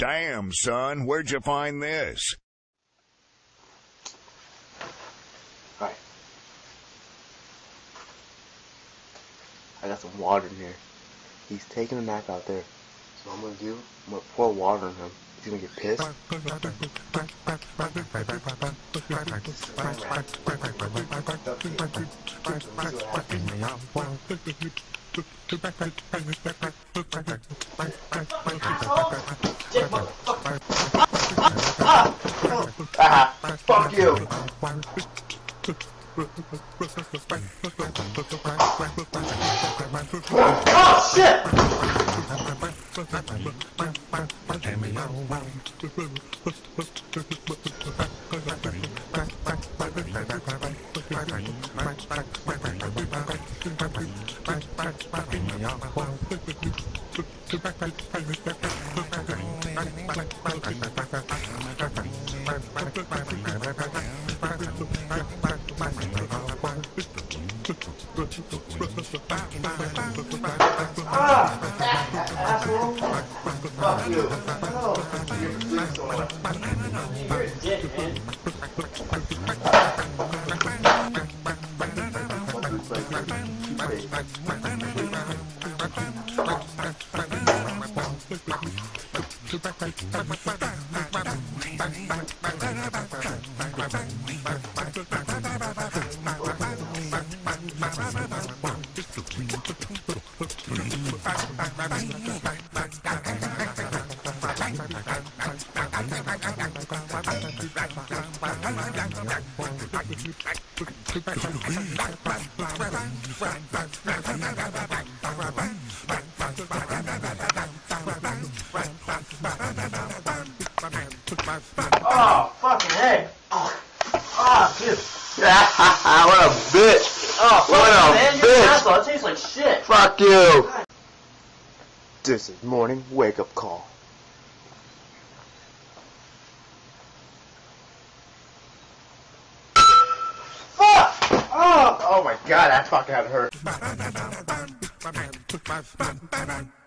Damn, son, where'd you find this? Alright. I got some water in here. He's taking a nap out there. So I'm gonna do, I'm gonna pour water on him. He's gonna get pissed. Fuck you! Oh shit! Asshole! Fuck you! Oh, you're Bye. Oh, fucking heck! Oh, oh dude. what a bitch! Oh, fuck What a oh, man. Bitch. an asshole. It tastes like shit. Fuck you! This is morning wake up call. Fuck! Oh! My god, that fucking hurt.